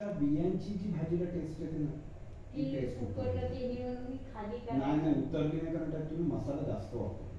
बियांची जी भाजीला टेस्ट येते ना ती टेस्ट मी खाली नाही नाही उतरली नाही कारण त्यात तुम्ही मसाला जास्त वापरतो